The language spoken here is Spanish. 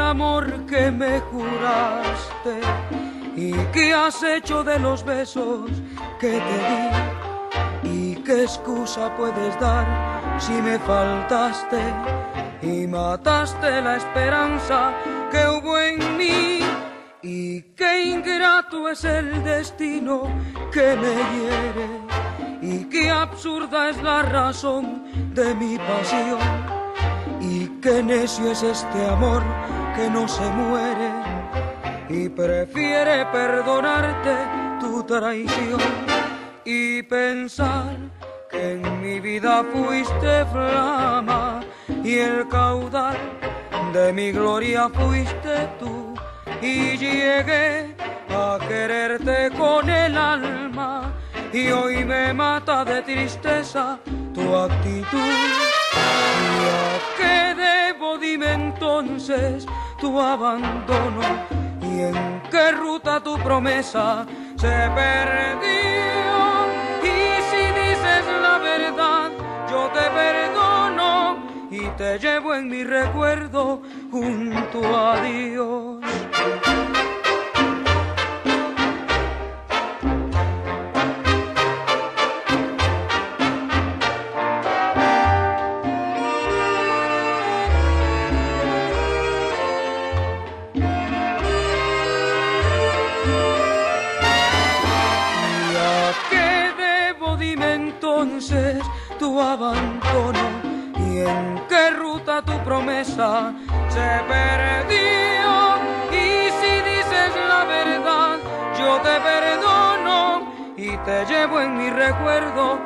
amor que me juraste y qué has hecho de los besos que te di. Y qué excusa puedes dar si me faltaste y mataste la esperanza que hubo en mí y qué ingrato es el destino que me hiere y qué absurda es la razón de mi pasión y qué necio es este amor que no se muere y prefiere perdonarte tu traición y pensar que en mi vida fuiste flama y el caudal de mi gloria fuiste tú y llegué a quererte con el alma y hoy me mata de tristeza tu actitud. ¿Y a qué debo dime entonces tu abandono? ¿Y en qué ruta tu promesa se perdió? Y si dices la verdad, yo te perdono y te llevo en mi recuerdo junto a Dios. Entonces tu abandono? ¿Y en qué ruta tu promesa se perdió? Y si dices la verdad, yo te perdono y te llevo en mi recuerdo